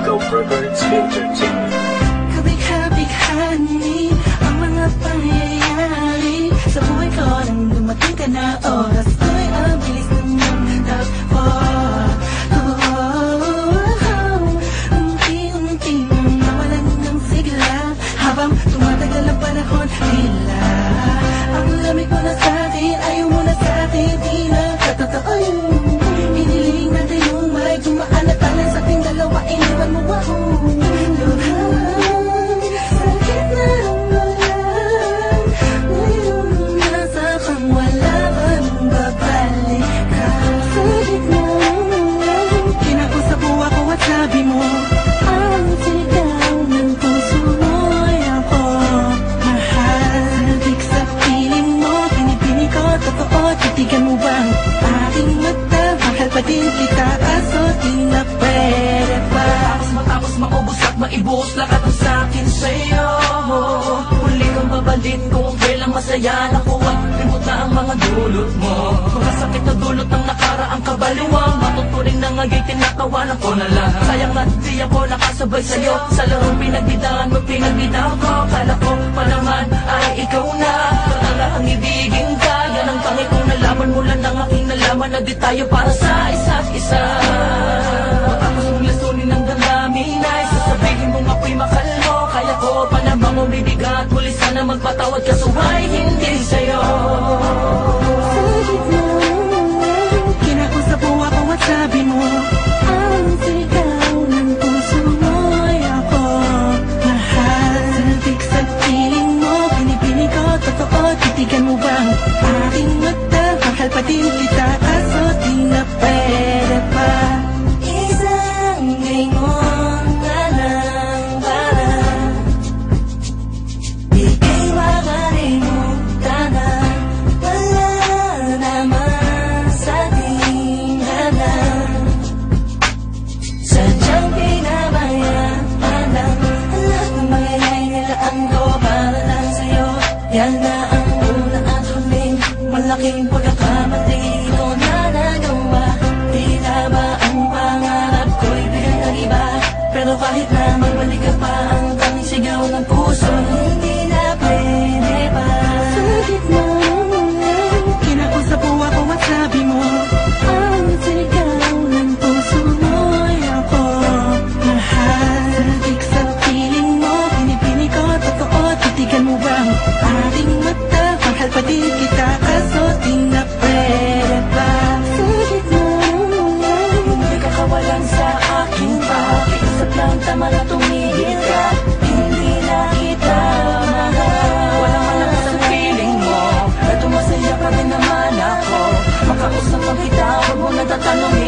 to go further, it's entertaining. Could we, could we, could we? totoo, titigan mo bang aking mata? Mahal pa din kita, kaso di na pwede pa. Matapos, matapos, maubos at maibuhos lahat ang sakin sa'yo. Huli kang babalik kung kailan masaya na ko at limot na ang mga dulot mo. Mga sakit na dulot ng nakaraang kabaliwa Matuturing na nga'y tinatawanan ko na lang. Sayang at di ako nakasabay sa'yo Sa larong pinag nalaman Na tayo para sa isa't isa. Matapos mong lasunin ng damdamin Ay sasabihin mong ako'y makal mo Kaya ko pa namang umibigat Huli sana magpatawad kaso ay hindi sa'yo. Kinakusap mo ako at sabi mo Ang sigaw ng puso ako Mahal. Santik sa piling mo Binibining Titigan mo bang aking mata? Mahal pa din kita malaking pagkakamali ito na nagawa. Tila ba ang pangarap ko'y bilang iba? Pero kahit na magbalik ka pa ang tanging sigaw ng puso Hindi mano